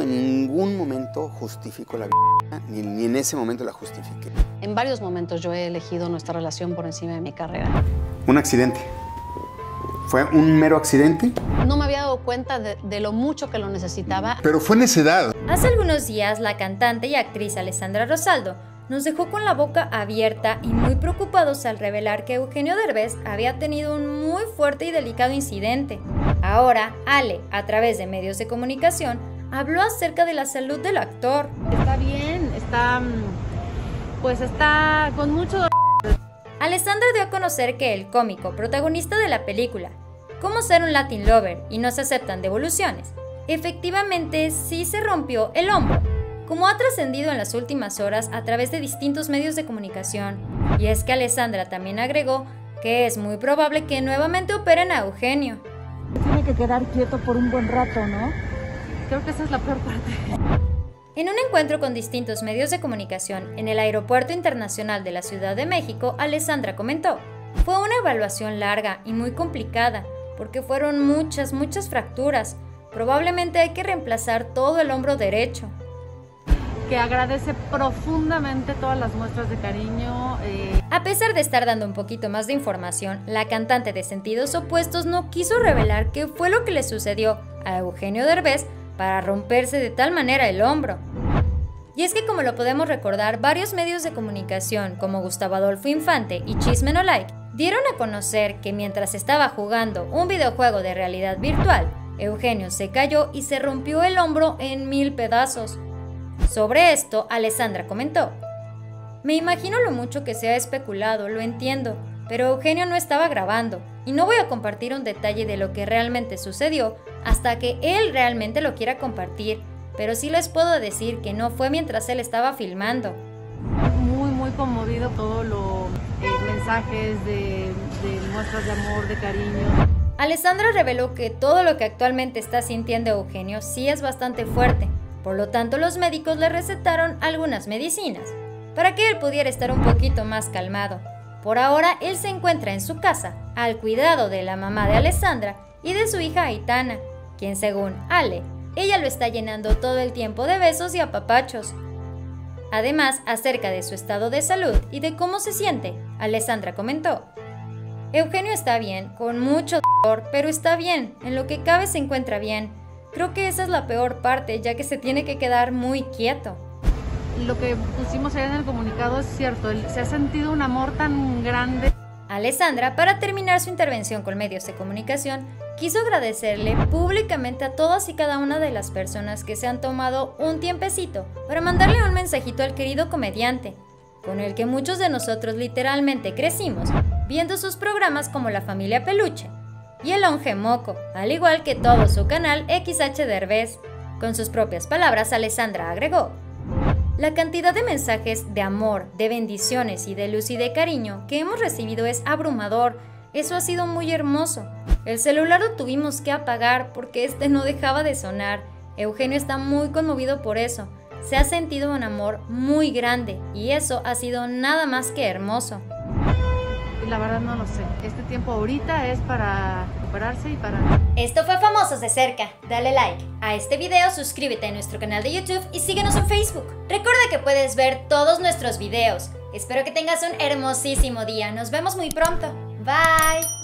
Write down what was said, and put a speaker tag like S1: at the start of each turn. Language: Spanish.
S1: en ningún momento justifico la violencia, ni, ni en ese momento la justifiqué.
S2: En varios momentos yo he elegido nuestra relación por encima de mi carrera.
S1: Un accidente. ¿Fue un mero accidente?
S2: No me había dado cuenta de, de lo mucho que lo necesitaba.
S3: Pero fue necedad.
S4: Hace algunos días, la cantante y actriz Alessandra Rosaldo nos dejó con la boca abierta y muy preocupados al revelar que Eugenio Derbez había tenido un muy fuerte y delicado incidente. Ahora, Ale, a través de medios de comunicación, habló acerca de la salud del actor.
S5: Está bien, está. Pues está con mucho dolor.
S4: Alessandra dio a conocer que el cómico, protagonista de la película, Cómo ser un Latin Lover y no se aceptan devoluciones, efectivamente sí se rompió el hombro, como ha trascendido en las últimas horas a través de distintos medios de comunicación. Y es que Alessandra también agregó que es muy probable que nuevamente operen a Eugenio.
S5: Tiene que quedar quieto por un buen rato, ¿no? Creo que esa es la peor parte.
S4: En un encuentro con distintos medios de comunicación en el Aeropuerto Internacional de la Ciudad de México, Alessandra comentó, fue una evaluación larga y muy complicada, porque fueron muchas, muchas fracturas. Probablemente hay que reemplazar todo el hombro derecho.
S5: Que agradece profundamente todas las muestras de cariño. Eh...
S4: A pesar de estar dando un poquito más de información, la cantante de Sentidos Opuestos no quiso revelar qué fue lo que le sucedió a Eugenio Derbez para romperse de tal manera el hombro. Y es que como lo podemos recordar, varios medios de comunicación como Gustavo Adolfo Infante y Chisme No Like dieron a conocer que mientras estaba jugando un videojuego de realidad virtual, Eugenio se cayó y se rompió el hombro en mil pedazos. Sobre esto, Alessandra comentó, Me imagino lo mucho que se ha especulado, lo entiendo, pero Eugenio no estaba grabando y no voy a compartir un detalle de lo que realmente sucedió hasta que él realmente lo quiera compartir, pero sí les puedo decir que no fue mientras él estaba filmando.
S5: Muy, muy conmovido todo lo eh, mensajes de, de muestras de amor, de cariño.
S4: Alessandra reveló que todo lo que actualmente está sintiendo Eugenio sí es bastante fuerte, por lo tanto los médicos le recetaron algunas medicinas, para que él pudiera estar un poquito más calmado. Por ahora él se encuentra en su casa, al cuidado de la mamá de Alessandra y de su hija Aitana, quien según Ale, ella lo está llenando todo el tiempo de besos y apapachos. Además, acerca de su estado de salud y de cómo se siente, Alessandra comentó. Eugenio está bien, con mucho dolor, pero está bien, en lo que cabe se encuentra bien. Creo que esa es la peor parte, ya que se tiene que quedar muy quieto.
S5: Lo que pusimos ahí en el comunicado es cierto, se ha sentido un amor tan grande.
S4: Alessandra, para terminar su intervención con medios de comunicación, quiso agradecerle públicamente a todas y cada una de las personas que se han tomado un tiempecito para mandarle un mensajito al querido comediante, con el que muchos de nosotros literalmente crecimos, viendo sus programas como La Familia Peluche y El Onge Moco, al igual que todo su canal XH Derbez. Con sus propias palabras, Alessandra agregó, la cantidad de mensajes de amor, de bendiciones y de luz y de cariño que hemos recibido es abrumador. Eso ha sido muy hermoso. El celular lo tuvimos que apagar porque este no dejaba de sonar. Eugenio está muy conmovido por eso. Se ha sentido un amor muy grande y eso ha sido nada más que hermoso.
S5: La verdad no lo sé. Este tiempo ahorita es para recuperarse y para...
S4: Esto fue Famosos de Cerca. Dale like a este video, suscríbete a nuestro canal de YouTube y síguenos en Facebook. Recuerda que puedes ver todos nuestros videos. Espero que tengas un hermosísimo día. Nos vemos muy pronto. Bye.